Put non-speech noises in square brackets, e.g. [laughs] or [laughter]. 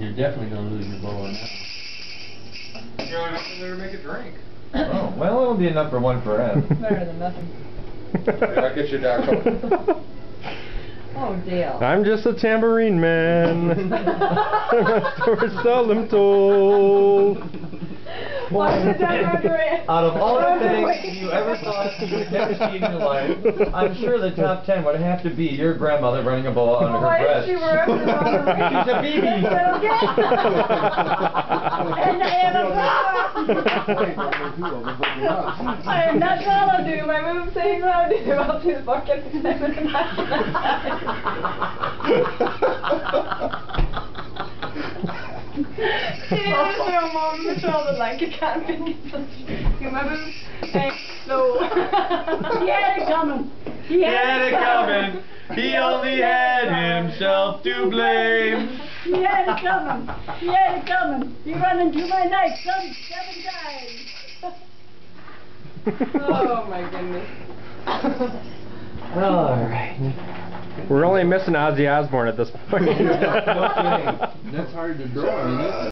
You're definitely gonna lose your boa now. You know enough in there to make a drink. Oh, well, it'll be enough for one for Ed. [laughs] Better than nothing. [laughs] I'll get you a Dr. Oh, Dale. I'm just a tambourine man. [laughs] My story seldom told. Why did that Margaret? Out of all the things you ever thought you would never see in your life, I'm sure the top [laughs] ten would have to be your grandmother running a boa under her Why breast. did she wear it on the ring? She's a BB. [laughs] [laughs] and I am a I am not gonna do my move saying what I do. I'll do the bucket the shoulder like you can't it. You boobs ain't he had it coming. He Had it coming. He only had himself to blame. He had it coming. He had it coming. He run into my knife some seven times. oh my goodness. Alright. We're only missing Ozzy Osbourne at this point. That's hard to draw?